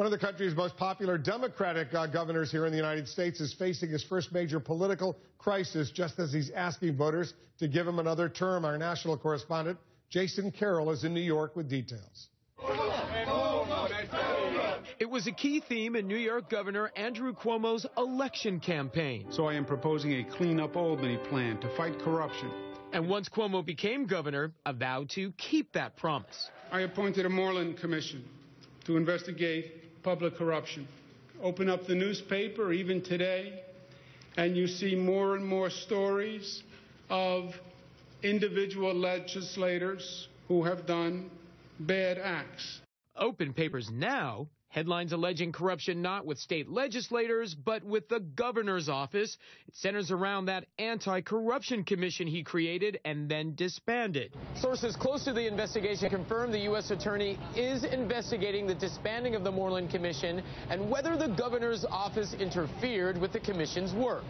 One of the country's most popular Democratic uh, governors here in the United States is facing his first major political crisis just as he's asking voters to give him another term. Our national correspondent, Jason Carroll, is in New York with details. It was a key theme in New York Governor Andrew Cuomo's election campaign. So I am proposing a Clean Up Albany plan to fight corruption. And once Cuomo became governor, a vow to keep that promise. I appointed a Moreland Commission to investigate public corruption. Open up the newspaper, even today, and you see more and more stories of individual legislators who have done bad acts. Open papers now Headlines alleging corruption not with state legislators, but with the governor's office. It centers around that anti corruption commission he created and then disbanded. Sources close to the investigation confirm the U.S. attorney is investigating the disbanding of the Moreland Commission and whether the governor's office interfered with the commission's work.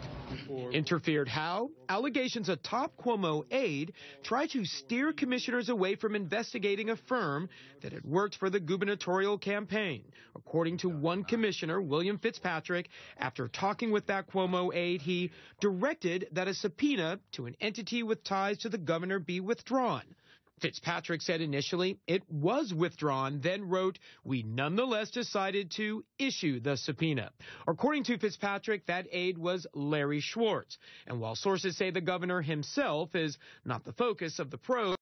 Interfered how? Allegations a top Cuomo aide tried to steer commissioners away from investigating a firm that had worked for the gubernatorial campaign. According to one commissioner, William Fitzpatrick, after talking with that Cuomo aide, he directed that a subpoena to an entity with ties to the governor be withdrawn. Fitzpatrick said initially it was withdrawn, then wrote, We nonetheless decided to issue the subpoena. According to Fitzpatrick, that aide was Larry Schwartz. And while sources say the governor himself is not the focus of the probe,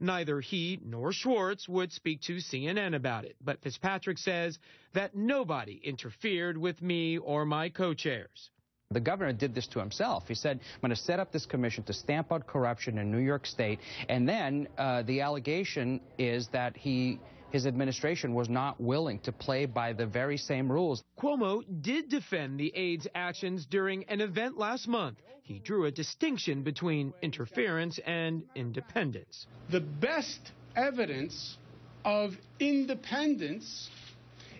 Neither he nor Schwartz would speak to CNN about it, but Fitzpatrick says that nobody interfered with me or my co-chairs. The governor did this to himself. He said, I'm going to set up this commission to stamp out corruption in New York State. And then uh, the allegation is that he his administration was not willing to play by the very same rules. Cuomo did defend the aide's actions during an event last month. He drew a distinction between interference and independence. The best evidence of independence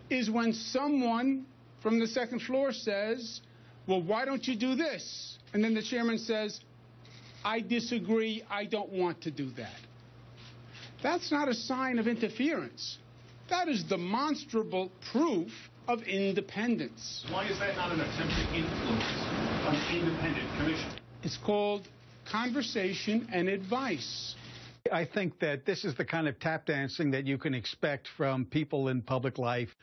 is when someone from the second floor says, Well, why don't you do this? And then the chairman says, I disagree. I don't want to do that. That's not a sign of interference. That is demonstrable proof of independence. Why is that not an attempt to influence an independent commission? It's called conversation and advice. I think that this is the kind of tap dancing that you can expect from people in public life